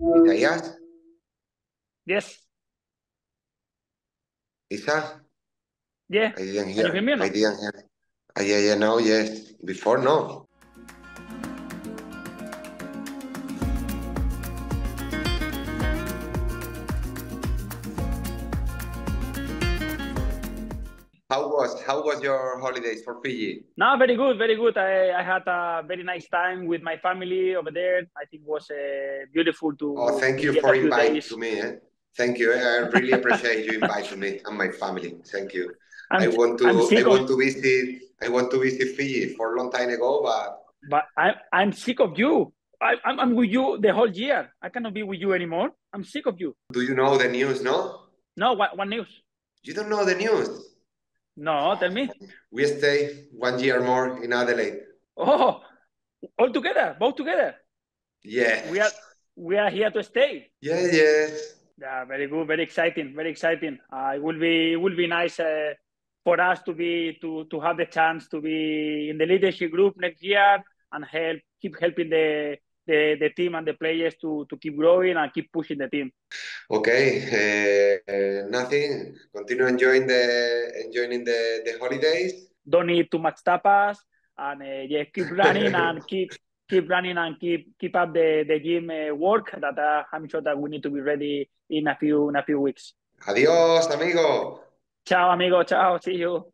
Isaías, Yes. Isa, Yeah. I didn't hear. you hear me or I didn't hear. Ah, yeah, yeah, now, yes. Before, no. How was how was your holidays for Fiji? No, very good, very good. I, I had a very nice time with my family over there. I think it was uh, beautiful to. Oh, thank you for inviting to me. Eh? Thank you. I really appreciate you inviting me and my family. Thank you. I I'm, want to I want to visit I want to visit Fiji for a long time ago, but but I'm I'm sick of you. I, I'm I'm with you the whole year. I cannot be with you anymore. I'm sick of you. do you know the news? No, No, what what news? you don't know the news. No, tell me. We stay one year more in Adelaide. Oh, all together, both together. Yes. We are we are here to stay. Yeah, yes. Yeah, very good, very exciting, very exciting. Uh, it will be it will be nice uh, for us to be to to have the chance to be in the leadership group next year and help keep helping the the, the team and the players to to keep growing and keep pushing the team. Okay. Uh, uh, nothing. Continue enjoying the enjoying the, the holidays. Don't need too much tapas and uh, yeah, keep running and keep keep running and keep keep up the the gym uh, work that uh, I'm sure that we need to be ready in a few in a few weeks. Adiós, amigo. Ciao, amigo. Ciao. See you.